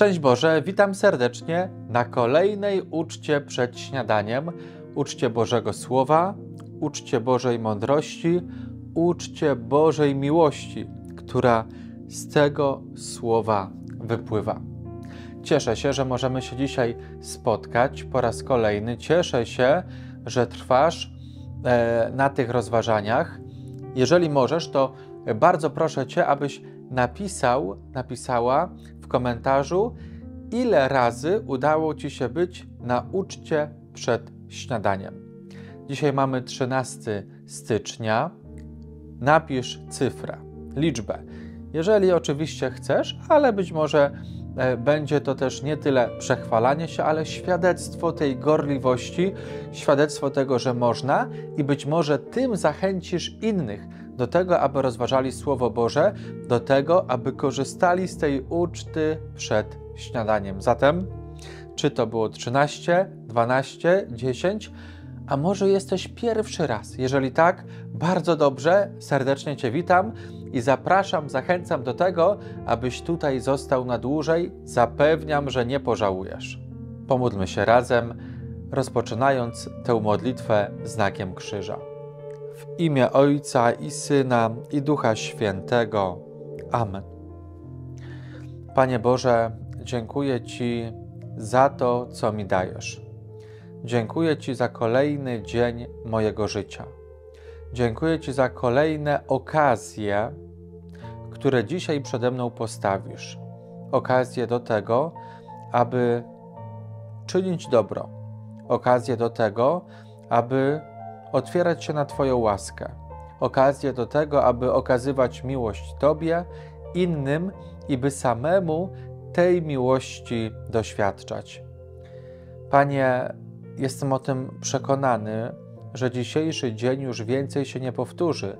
Szczęść Boże, witam serdecznie na kolejnej uczcie przed śniadaniem, uczcie Bożego Słowa, uczcie Bożej mądrości, uczcie Bożej miłości, która z tego słowa wypływa. Cieszę się, że możemy się dzisiaj spotkać po raz kolejny. Cieszę się, że trwasz e, na tych rozważaniach. Jeżeli możesz, to bardzo proszę Cię, abyś napisał, napisała komentarzu, ile razy udało Ci się być na uczcie przed śniadaniem. Dzisiaj mamy 13 stycznia. Napisz cyfrę, liczbę. Jeżeli oczywiście chcesz, ale być może będzie to też nie tyle przechwalanie się, ale świadectwo tej gorliwości, świadectwo tego, że można i być może tym zachęcisz innych do tego, aby rozważali Słowo Boże, do tego, aby korzystali z tej uczty przed śniadaniem. Zatem, czy to było 13, 12, 10, a może jesteś pierwszy raz? Jeżeli tak, bardzo dobrze, serdecznie Cię witam i zapraszam, zachęcam do tego, abyś tutaj został na dłużej. Zapewniam, że nie pożałujesz. Pomódlmy się razem, rozpoczynając tę modlitwę znakiem krzyża. W imię Ojca i Syna i Ducha Świętego. Amen. Panie Boże, dziękuję Ci za to, co mi dajesz. Dziękuję Ci za kolejny dzień mojego życia. Dziękuję Ci za kolejne okazje, które dzisiaj przede mną postawisz. Okazje do tego, aby czynić dobro. Okazje do tego, aby otwierać się na Twoją łaskę. Okazję do tego, aby okazywać miłość Tobie, innym i by samemu tej miłości doświadczać. Panie, jestem o tym przekonany, że dzisiejszy dzień już więcej się nie powtórzy.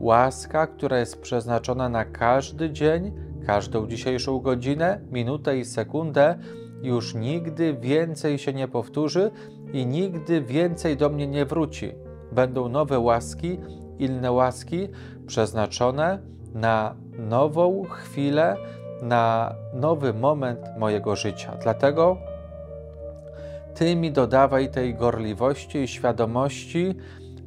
Łaska, która jest przeznaczona na każdy dzień, każdą dzisiejszą godzinę, minutę i sekundę, już nigdy więcej się nie powtórzy i nigdy więcej do mnie nie wróci będą nowe łaski, inne łaski przeznaczone na nową chwilę, na nowy moment mojego życia. Dlatego Ty mi dodawaj tej gorliwości i świadomości,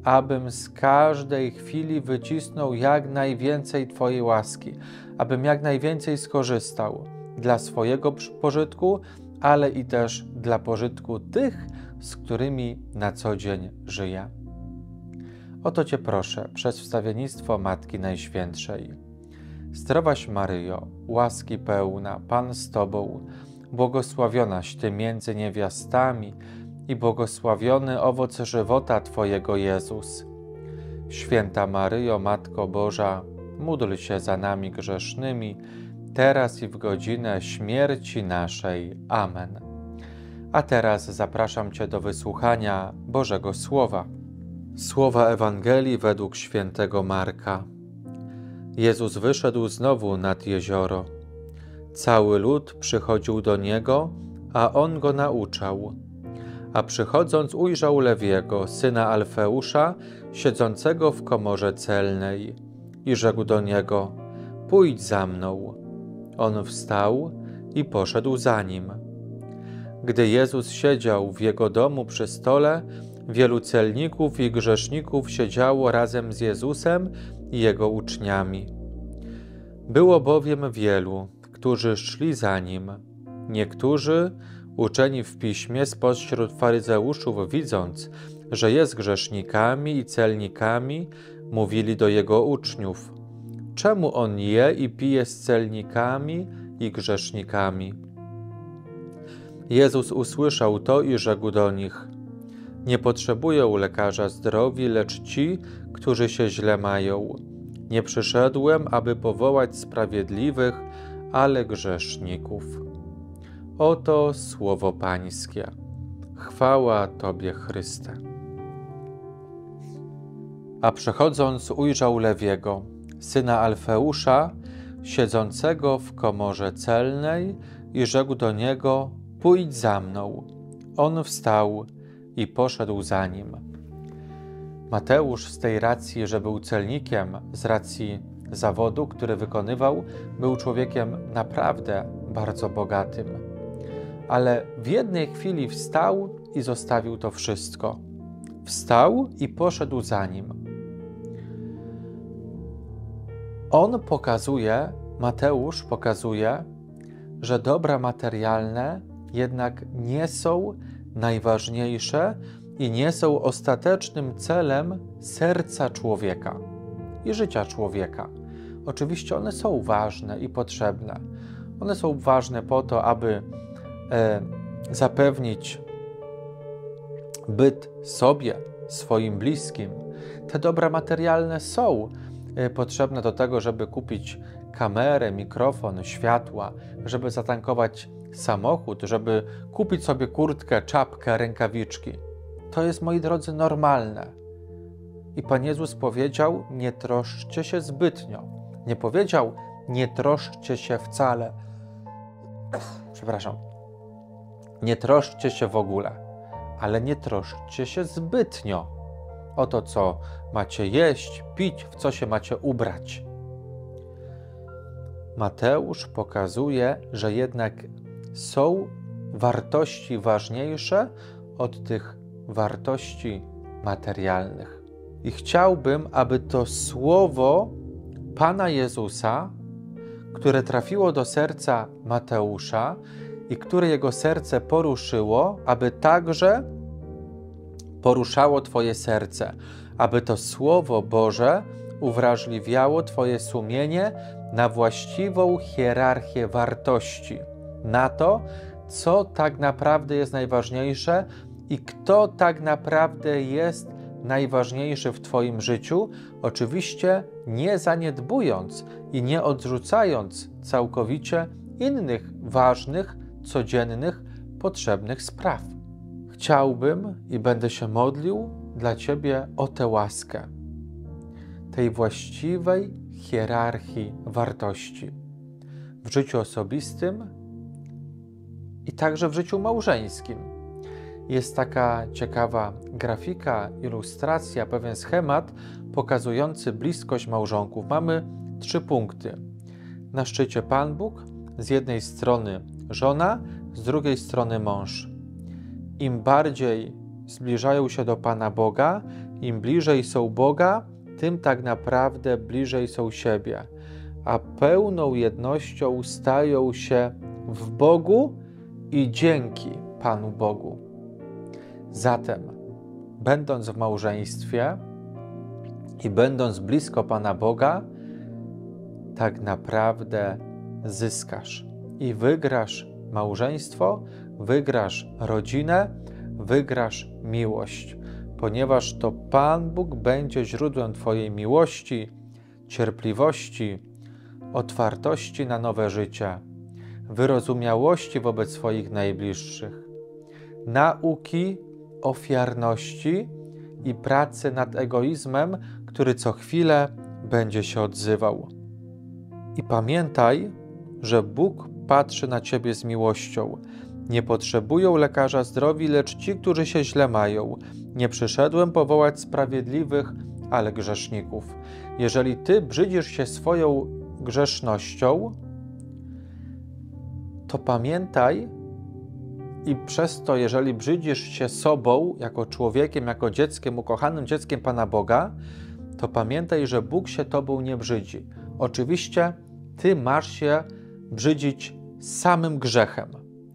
abym z każdej chwili wycisnął jak najwięcej Twojej łaski, abym jak najwięcej skorzystał dla swojego pożytku, ale i też dla pożytku tych, z którymi na co dzień żyję. Oto Cię proszę przez wstawiennictwo Matki Najświętszej. Zdrowaś Maryjo, łaski pełna, Pan z Tobą, błogosławionaś Ty między niewiastami i błogosławiony owoc żywota Twojego Jezus. Święta Maryjo, Matko Boża, módl się za nami grzesznymi, teraz i w godzinę śmierci naszej. Amen. A teraz zapraszam Cię do wysłuchania Bożego Słowa. Słowa Ewangelii według świętego Marka. Jezus wyszedł znowu nad jezioro. Cały lud przychodził do niego, a on go nauczał. A przychodząc ujrzał Lewiego, syna Alfeusza, siedzącego w komorze celnej, i rzekł do niego: Pójdź za mną. On wstał i poszedł za nim. Gdy Jezus siedział w jego domu przy stole, Wielu celników i grzeszników siedziało razem z Jezusem i jego uczniami. Było bowiem wielu, którzy szli za nim. Niektórzy, uczeni w piśmie spośród faryzeuszów, widząc, że jest grzesznikami i celnikami, mówili do jego uczniów: Czemu on je i pije z celnikami i grzesznikami? Jezus usłyszał to i rzekł do nich: nie potrzebują lekarza zdrowi, lecz ci, którzy się źle mają. Nie przyszedłem, aby powołać sprawiedliwych, ale grzeszników. Oto słowo Pańskie. Chwała Tobie, Chryste. A przechodząc, ujrzał Lewiego, syna Alfeusza, siedzącego w komorze celnej, i rzekł do niego: Pójdź za mną. On wstał i poszedł za nim. Mateusz z tej racji, że był celnikiem, z racji zawodu, który wykonywał, był człowiekiem naprawdę bardzo bogatym. Ale w jednej chwili wstał i zostawił to wszystko. Wstał i poszedł za nim. On pokazuje, Mateusz pokazuje, że dobra materialne jednak nie są najważniejsze i nie są ostatecznym celem serca człowieka i życia człowieka. Oczywiście one są ważne i potrzebne. One są ważne po to, aby e, zapewnić byt sobie, swoim bliskim. Te dobra materialne są e, potrzebne do tego, żeby kupić kamerę, mikrofon, światła, żeby zatankować samochód, żeby kupić sobie kurtkę, czapkę, rękawiczki. To jest, moi drodzy, normalne. I Pan Jezus powiedział: Nie troszczcie się zbytnio. Nie powiedział: Nie troszczcie się wcale. Przepraszam. Nie troszczcie się w ogóle, ale nie troszczcie się zbytnio o to, co macie jeść, pić, w co się macie ubrać. Mateusz pokazuje, że jednak są wartości ważniejsze od tych wartości materialnych. I chciałbym, aby to słowo Pana Jezusa, które trafiło do serca Mateusza i które jego serce poruszyło, aby także poruszało Twoje serce, aby to Słowo Boże uwrażliwiało Twoje sumienie na właściwą hierarchię wartości, na to, co tak naprawdę jest najważniejsze i kto tak naprawdę jest najważniejszy w Twoim życiu, oczywiście nie zaniedbując i nie odrzucając całkowicie innych ważnych, codziennych, potrzebnych spraw. Chciałbym i będę się modlił dla Ciebie o tę łaskę, tej właściwej hierarchii wartości w życiu osobistym i także w życiu małżeńskim. Jest taka ciekawa grafika, ilustracja, pewien schemat pokazujący bliskość małżonków. Mamy trzy punkty. Na szczycie Pan Bóg, z jednej strony żona, z drugiej strony mąż. Im bardziej zbliżają się do Pana Boga, im bliżej są Boga, tym tak naprawdę bliżej są siebie, a pełną jednością stają się w Bogu i dzięki Panu Bogu. Zatem, będąc w małżeństwie i będąc blisko Pana Boga, tak naprawdę zyskasz i wygrasz małżeństwo, wygrasz rodzinę, wygrasz miłość, ponieważ to Pan Bóg będzie źródłem Twojej miłości, cierpliwości, otwartości na nowe życie, wyrozumiałości wobec swoich najbliższych, nauki ofiarności i pracy nad egoizmem, który co chwilę będzie się odzywał. I pamiętaj, że Bóg patrzy na ciebie z miłością. Nie potrzebują lekarza zdrowi, lecz ci, którzy się źle mają. Nie przyszedłem powołać sprawiedliwych, ale grzeszników. Jeżeli ty brzydzisz się swoją grzesznością, to pamiętaj, i przez to, jeżeli brzydzisz się sobą, jako człowiekiem, jako dzieckiem, ukochanym dzieckiem Pana Boga, to pamiętaj, że Bóg się Tobą nie brzydzi. Oczywiście Ty masz się brzydzić samym grzechem,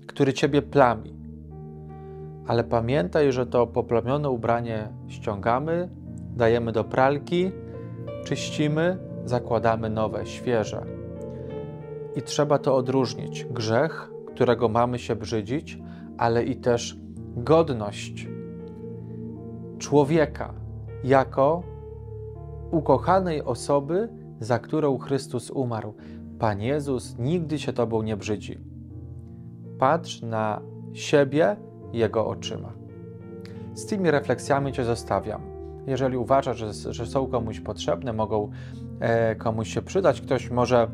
który Ciebie plami. Ale pamiętaj, że to poplamione ubranie ściągamy, dajemy do pralki, czyścimy, zakładamy nowe, świeże. I trzeba to odróżnić. Grzech, którego mamy się brzydzić, ale i też godność człowieka jako ukochanej osoby, za którą Chrystus umarł. Pan Jezus nigdy się Tobą nie brzydzi. Patrz na siebie Jego oczyma. Z tymi refleksjami Cię zostawiam. Jeżeli uważasz, że, że są komuś potrzebne, mogą e, komuś się przydać, ktoś może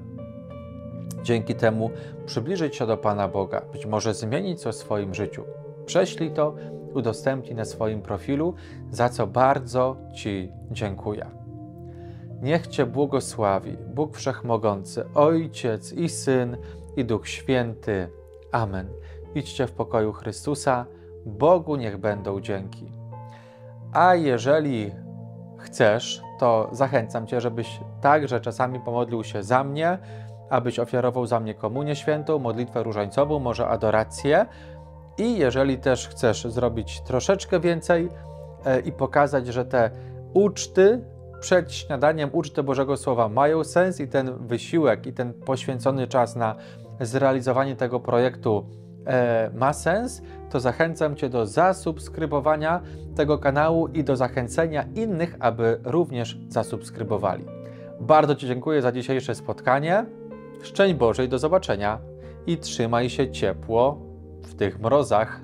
dzięki temu przybliżyć się do Pana Boga, być może zmienić coś w swoim życiu. Prześlij to, udostępnij na swoim profilu, za co bardzo Ci dziękuję. Niech Cię błogosławi Bóg Wszechmogący, Ojciec i Syn i Duch Święty. Amen. Idźcie w pokoju Chrystusa. Bogu niech będą dzięki. A jeżeli chcesz, to zachęcam Cię, żebyś także czasami pomodlił się za mnie, abyś ofiarował za mnie komunię świętą, modlitwę różańcową, może adorację. I jeżeli też chcesz zrobić troszeczkę więcej e, i pokazać, że te uczty przed śniadaniem, uczty Bożego Słowa mają sens i ten wysiłek i ten poświęcony czas na zrealizowanie tego projektu e, ma sens, to zachęcam Cię do zasubskrybowania tego kanału i do zachęcenia innych, aby również zasubskrybowali. Bardzo Ci dziękuję za dzisiejsze spotkanie. Szczęść Bożej, do zobaczenia i trzymaj się ciepło w tych mrozach.